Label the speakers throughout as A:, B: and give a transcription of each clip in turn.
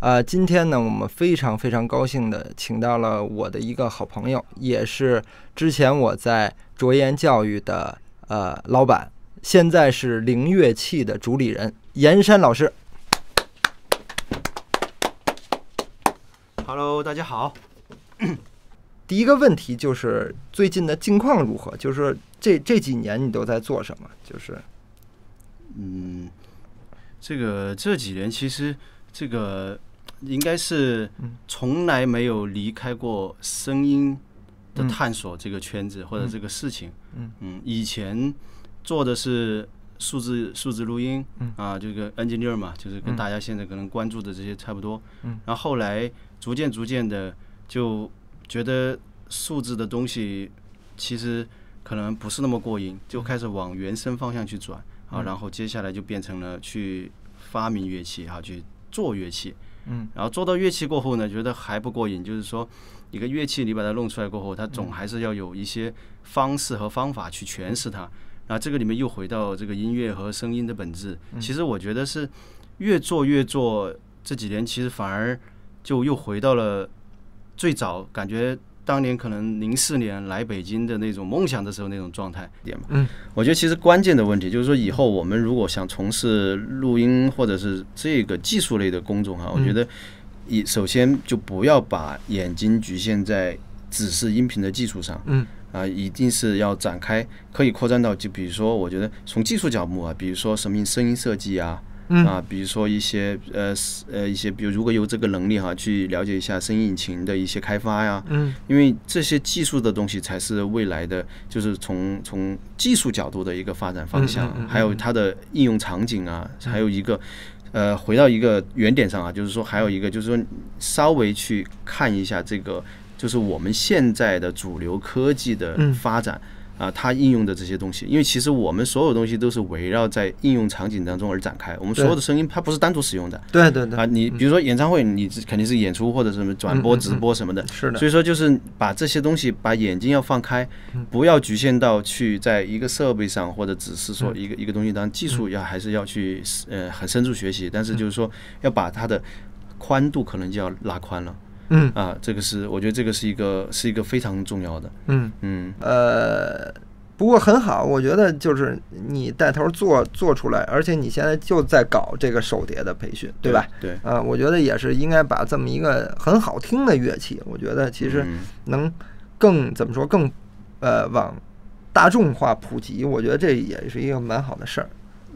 A: 呃，今天呢，我们非常非常高兴的请到了我的一个好朋友，也是之前我在卓研教育的呃老板，现在是灵乐器的主理人严山老师。
B: Hello，大家好。
A: 第一个问题就是最近的近况如何？就是这这几年你都在做什么？就是
B: 嗯，这个这几年其实这个应该是从来没有离开过声音的探索这个圈子、或者这个事情。
A: 嗯
B: 以前做的是数字数字录音，
A: 嗯
B: 啊，这个 engineer 嘛，就是跟
A: 嗯
B: 大家现在可能关注的这些差不多。
A: 嗯
B: 然后后来逐渐逐渐的就觉得数字的东西其实可能不是那么过瘾，就开始往原声方向去转啊，
A: 嗯
B: 然后接下来就变成了去发明乐器哈，去做乐器。
A: 嗯
B: 然后做到乐器过后呢，觉得还不过瘾，就是说一个乐器你把它弄出来过后，它总还是要有一些方式和方法去诠释它。然后这个里面又回到这个音乐和声音的本质。其实我觉得是越做越做，这几年其实反而就又回到了最早感觉。当年可能零四年来北京的那种梦想的时候那种状态点吧，
A: 嗯，
B: 我觉得其实关键的问题就是说，以后我们如果想从事录音或者是这个技术类的工种哈，我觉得以首先就不要把眼睛局限在只是音频的技术上，
A: 嗯。
B: 啊，一定是要展开，可以扩展到就比如说，我觉得从技术角度啊，比如说什么声音设计啊，
A: 嗯。
B: 啊，比如说一些呃呃一些，比如如果有这个能力哈，去了解一下声音引擎的一些开发呀，
A: 嗯。
B: 因为这些技术的东西才是未来的，就是从从技术角度的一个发展方向，
A: 嗯嗯嗯嗯
B: 还有它的应用场景啊，还有一个。呃，回到一个原点上啊，就是说还有一个，就是说稍微去看一下这个，就是我们现在的主流科技的
A: 嗯。
B: 发展啊，它应用的这些东西，因为其实我们所有东西都是围绕在应用场景当中而展开，我们所有的声音它不是单独使用的
A: 对对对，
B: 啊，你比如说演唱会，你肯定是演出或者什么转播、直播什么的，
A: 是的，
B: 所以说，就是把这些东西，把眼睛要放开，不要局限到去在一个设备上，或者只是说一个一个东西。当然，技术要还是要去呃很深入学习，但是就是说要把它的宽度可能就要拉宽了
A: 嗯
B: 啊。这个是我觉得这个是一个是一个非常重要的。
A: 嗯
B: 嗯
A: 呃，不过很好，我觉得就是你带头做做出来，而且你现在就在搞这个手碟的培训，对吧？？
B: 对，
A: 啊，我觉得也是应该把这么一个很好听的乐器，我觉得其实
B: 嗯
A: 能更怎么说更呃往大众化普及，我觉得这也是一个蛮好的事儿。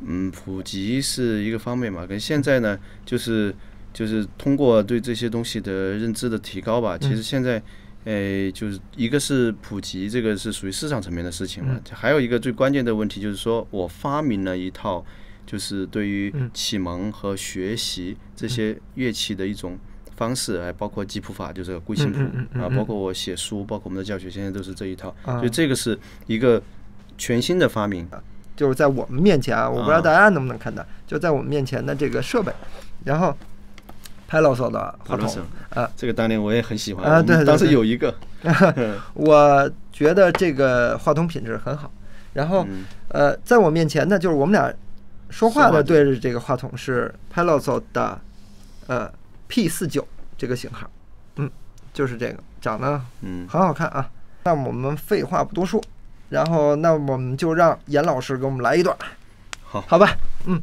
B: 嗯，普及是一个方面嘛，跟现在呢，就是就是通过对这些东西的认知的提高吧。其实现在，诶、就是一个是普及，这个是属于市场层面的事情嘛。还有一个最关键的问题就是说，我发明了一套，就是对于启蒙和学习这些乐器的一种。方式，还包括记谱法，就是归琴谱啊，
A: 嗯
B: 包括我写书，包括我们的教学，现在都是这一套，
A: 啊
B: 所以这个是一个全新的发明。
A: 就是在我们面前啊，我不知道
B: 啊
A: 大家能不能看到，就在我们面前的这个设备，然后 Peloso 的话筒啊，
B: 这个当年我也很喜欢
A: 啊对对
B: 当时有一个，
A: 我觉得这个话筒品质很好。然后
B: 嗯
A: 呃，在我面前呢，就是我们俩说话的对着这个话筒是 Peloso 的呃 P 四九这个型号，嗯，就是这个，长得
B: 嗯，
A: 很好看啊。那我们废话不多说，然后那我们就让严老师给我们来一段，
B: 好
A: 好吧？嗯。